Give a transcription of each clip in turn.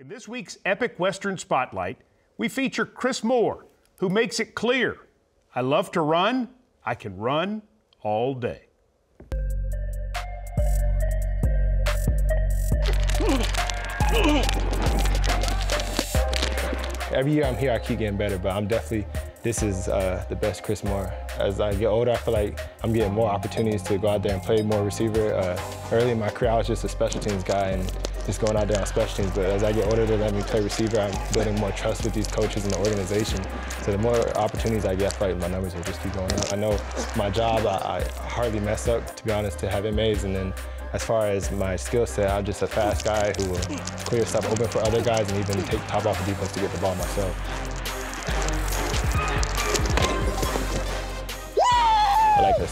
In this week's Epic Western Spotlight, we feature Chris Moore, who makes it clear I love to run, I can run all day. Every year I'm here, I keep getting better, but I'm definitely, this is uh, the best Chris Moore. As I get older, I feel like I'm getting more opportunities to go out there and play more receiver. Uh, early in my career, I was just a special teams guy and just going out there on special teams. But as I get older, they let me play receiver. I'm building more trust with these coaches and the organization. So the more opportunities I get, like my numbers will just keep going up. I know my job, I, I hardly mess up, to be honest, to have MAs. And then as far as my skill set, I'm just a fast guy who will clear stuff open for other guys and even take top off the defense to get the ball myself.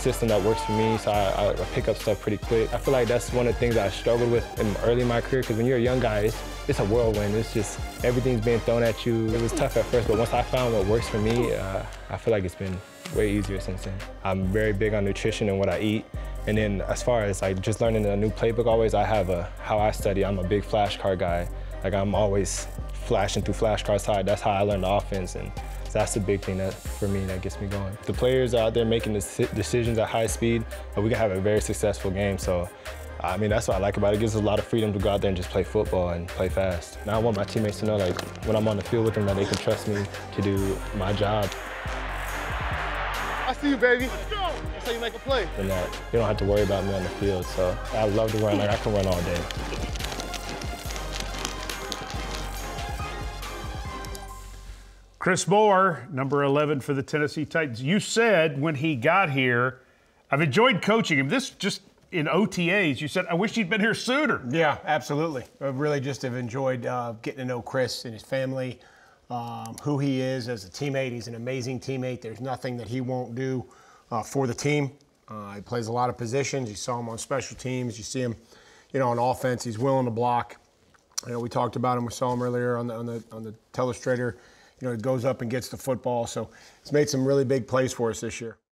System that works for me, so I, I, pick up stuff pretty quick. I feel like that's one of the things I struggled with in early in my career, because when you're a young guy, it's, it's, a whirlwind. It's just, everything's being thrown at you. It was tough at first, but once I found what works for me, uh, I feel like it's been way easier since then. I'm very big on nutrition and what I eat. And then as far as like just learning a new playbook always, I have a, how I study, I'm a big flashcard guy. Like I'm always flashing through flashcards, that's how I learn the offense. And that's the big thing that for me that gets me going. The players out there making the decisions at high speed, but we can have a very successful game. So, I mean, that's what I like about it. It gives us a lot of freedom to go out there and just play football and play fast. Now I want my teammates to know, like, when I'm on the field with them, that they can trust me to do my job. I see you, baby. That's how you make a play. And that you don't have to worry about me on the field. So I love to run. Like, I can run all day. Chris Moore, number 11 for the Tennessee Titans. You said when he got here, I've enjoyed coaching him. This just in OTAs, you said, I wish he'd been here sooner. Yeah, absolutely. I really just have enjoyed uh, getting to know Chris and his family, um, who he is as a teammate. He's an amazing teammate. There's nothing that he won't do uh, for the team. Uh, he plays a lot of positions. You saw him on special teams. You see him, you know, on offense. He's willing to block. You know, we talked about him. We saw him earlier on the on the on the telestrator you know, goes up and gets the football. So he's made some really big plays for us this year.